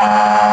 Ah!